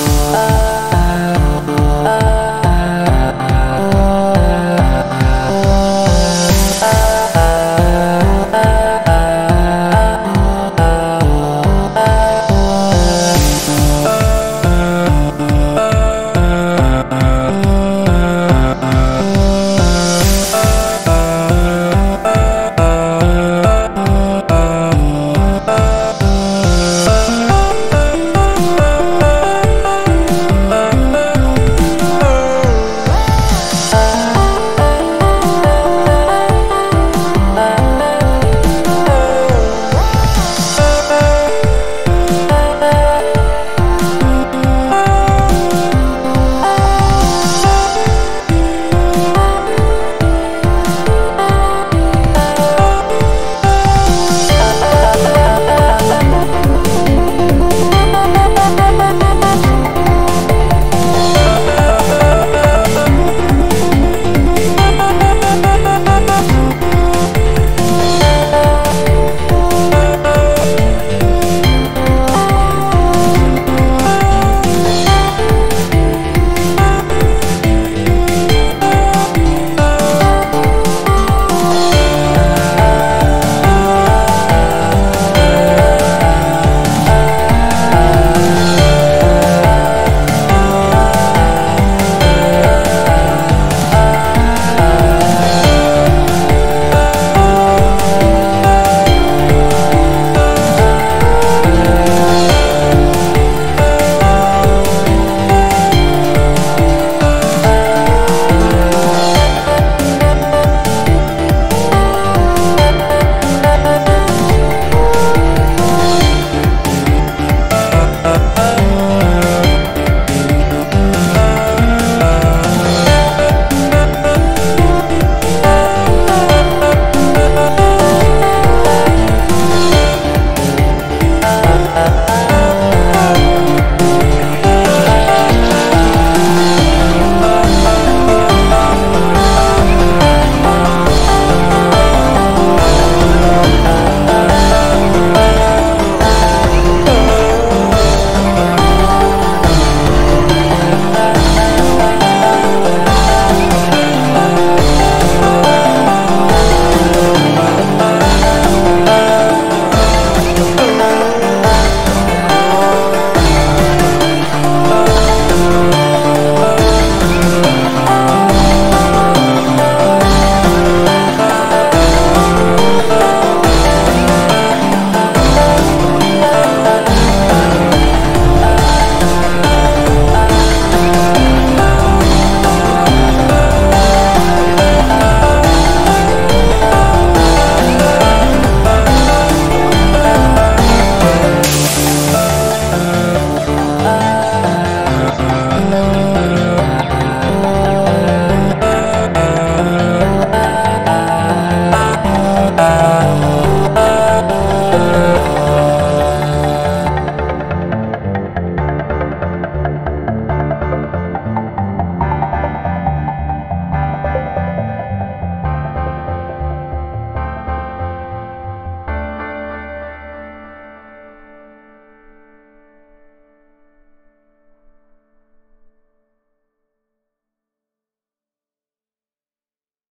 Ah.